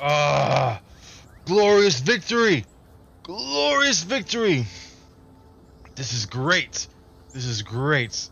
Ah, glorious victory! Glorious victory! This is great. This is great.